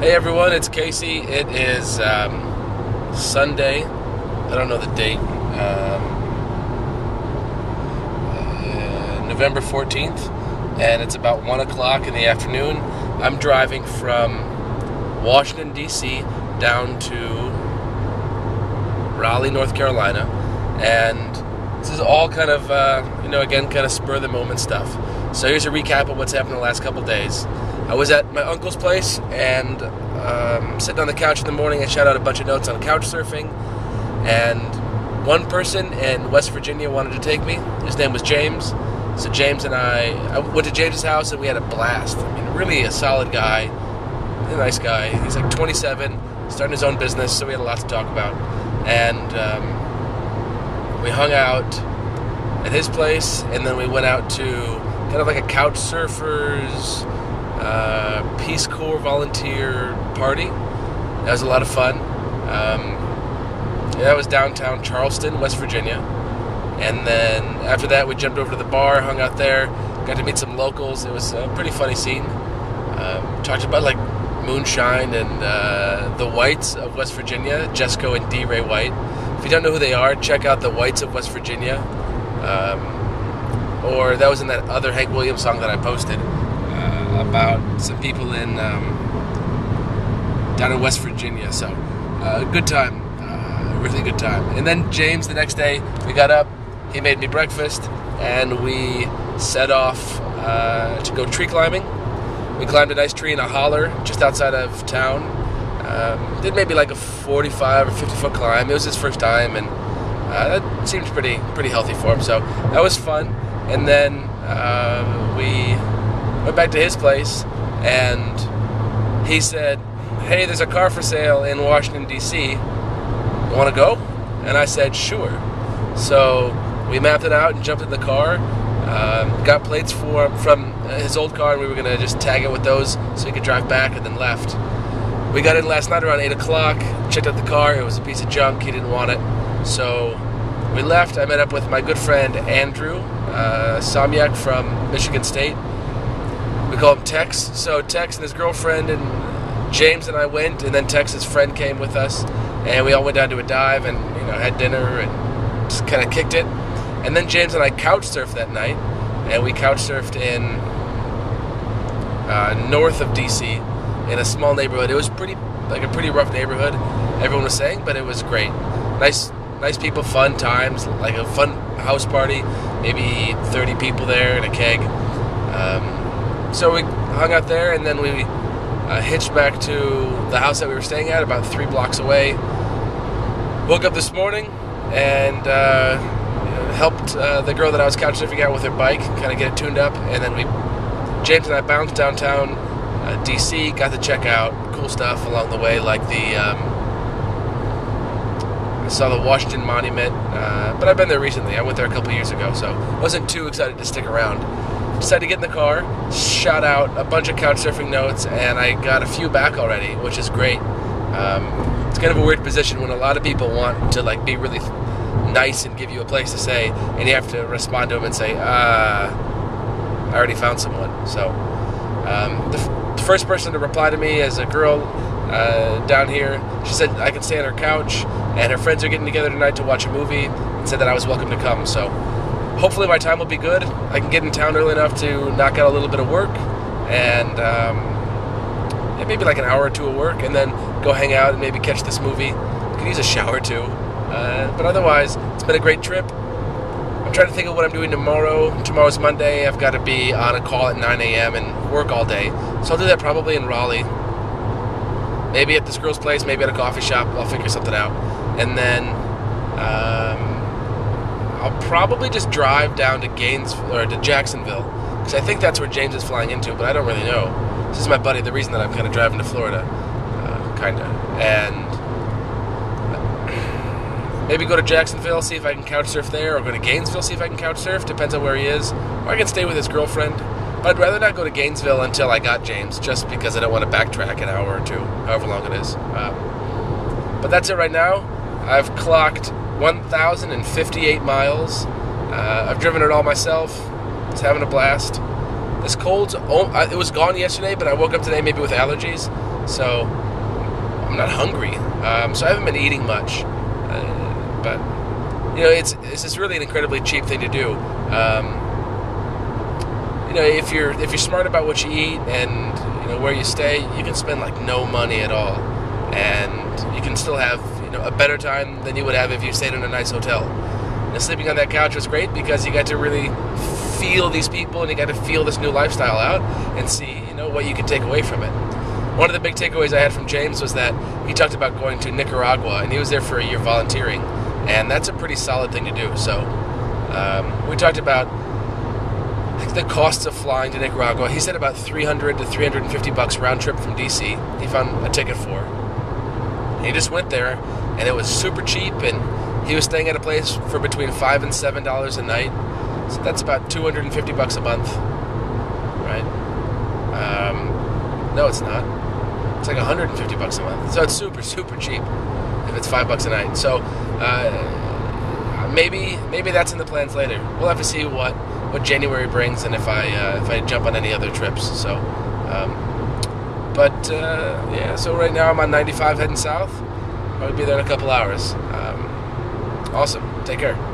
Hey everyone, it's Casey. It is um, Sunday. I don't know the date. Um, uh, November 14th, and it's about 1 o'clock in the afternoon. I'm driving from Washington, D.C. down to Raleigh, North Carolina, and this is all kind of, uh, you know, again, kind of spur the moment stuff. So here's a recap of what's happened the last couple days. I was at my uncle's place and um, sitting on the couch in the morning. I shot out a bunch of notes on couch surfing, and one person in West Virginia wanted to take me. His name was James. So James and I, I went to James's house and we had a blast. I mean, really a solid guy, a nice guy. He's like 27, starting his own business, so we had a lot to talk about. And um, we hung out at his place, and then we went out to kind of like a couch surfers uh, Peace Corps volunteer party. That was a lot of fun. Um, that was downtown Charleston, West Virginia. And then after that, we jumped over to the bar, hung out there, got to meet some locals. It was a pretty funny scene. Um, talked about like moonshine and uh, the Whites of West Virginia, Jesco and D. Ray White. If you don't know who they are, check out the Whites of West Virginia. Um, or that was in that other Hank Williams song that I posted about some people in um, down in West Virginia. So, uh, good time, uh, really good time. And then James, the next day, we got up. He made me breakfast, and we set off uh, to go tree climbing. We climbed a nice tree in a holler just outside of town. Um, did maybe like a 45 or 50 foot climb. It was his first time, and uh, that seemed pretty pretty healthy for him. So that was fun. And then uh, we went back to his place, and he said, "Hey, there's a car for sale in Washington D.C. Want to go?" And I said, "Sure." So we mapped it out and jumped in the car. Um, got plates for from his old car, and we were gonna just tag it with those so he could drive back, and then left. We got in last night around eight o'clock. Checked out the car. It was a piece of junk. He didn't want it, so we left. I met up with my good friend Andrew uh, Samyak from Michigan State we call him Tex. So Tex and his girlfriend and James and I went, and then Tex's friend came with us, and we all went down to a dive and you know had dinner and just kind of kicked it. And then James and I couch surfed that night, and we couch surfed in uh, north of DC in a small neighborhood. It was pretty like a pretty rough neighborhood. Everyone was saying, but it was great. Nice, nice people, fun times, like a fun house party. Maybe 30 people there in a keg. Um, so we hung out there, and then we uh, hitched back to the house that we were staying at, about three blocks away. Woke up this morning and uh, helped uh, the girl that I was couch surfing out with her bike, kind of get it tuned up, and then we, James and I, bounced downtown uh, DC, got to check out cool stuff along the way, like the. Um, I saw the Washington Monument, uh, but I've been there recently. I went there a couple years ago, so wasn't too excited to stick around decided to get in the car, shot out a bunch of couch surfing notes, and I got a few back already, which is great. Um, it's kind of a weird position when a lot of people want to like be really nice and give you a place to stay, and you have to respond to them and say, uh, I already found someone. So um, the, f- the, first person to reply to me is a girl uh, down here. She said I could stay on her couch, and her friends are getting together tonight to watch a movie, and said that I was welcome to come. So hopefully my time will be good. I can get in town early enough to knock out a little bit of work and um, yeah, maybe like an hour or two of work and then go hang out and maybe catch this movie. Could use a shower too. Uh, but otherwise, it's been a great trip. I'm trying to think of what I'm doing tomorrow. Tomorrow's Monday. I've got to be on a call at 9 a.m. and work all day. So I'll do that probably in Raleigh. Maybe at this girl's place, maybe at a coffee shop. I'll figure something out. And then um, I'll probably just drive down to Gainesville or to Jacksonville because I think that's where James is flying into, but I don't really know. This is my buddy. The reason that I'm kind of driving to Florida, uh, kind of, and maybe go to Jacksonville see if I can couch surf there, or go to Gainesville see if I can couch surf. Depends on where he is, or I can stay with his girlfriend. But I'd rather not go to Gainesville until I got James, just because I don't want to backtrack an hour or two, however long it is. Um, but that's it right now. I've clocked 1,058 miles. Uh, I've driven it all myself. It's having a blast. This oh, it was gone yesterday, but I woke up today maybe with allergies. so I'm not hungry. Um, so I haven't been eating much, uh, but you know, it's it's just really an incredibly cheap thing to do. Um, you know, if you're if you're smart about what you eat and you know where you stay, you can spend like no money at all, and you can still have you know a better time than you would have if you stayed in a nice hotel. Know, sleeping on that couch was great because you got to really feel these people and you got to feel this new lifestyle out and see you know what you can take away from it. One of the big takeaways I had from James was that he talked about going to Nicaragua and he was there for a year volunteering, and that's a pretty solid thing to do. So um, we talked about the costs of flying to Nicaragua. He said about 300 to 350 bucks round trip from DC. He found a ticket for. He just went there, and it was super cheap. And he was staying at a place for between five and seven dollars a night. So that's about 250 bucks a month, right? Um, no, it's not. It's like 150 bucks a month. So it's super, super cheap if it's five bucks a night. So uh, maybe, maybe that's in the plans later. We'll have to see what what January brings and if I uh, if I jump on any other trips. So, um, but uh, yeah. So right now I'm on 95 heading south. I'll be there in a couple hours. Um, awesome. Take care.